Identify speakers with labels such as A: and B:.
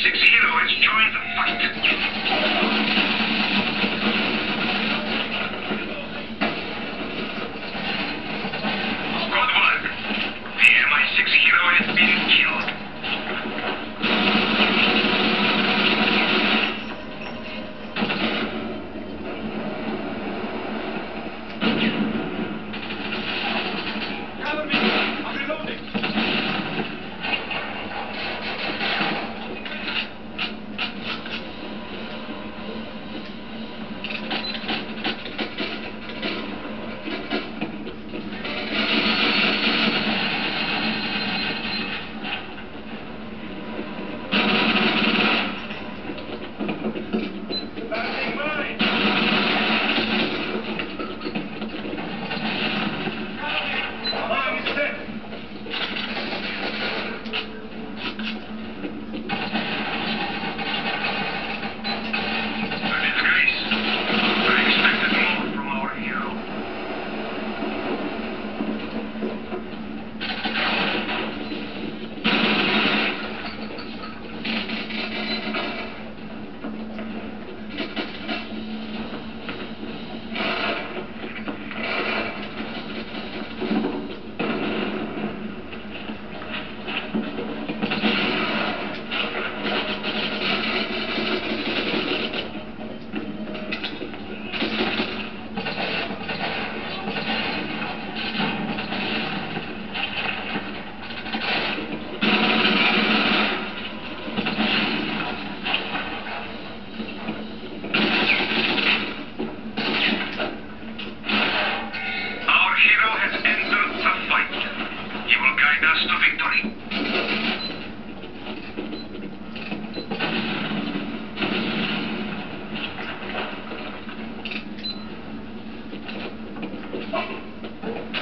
A: six heroes join the fight. Good work. The MI6 hero has been killed. Thank you.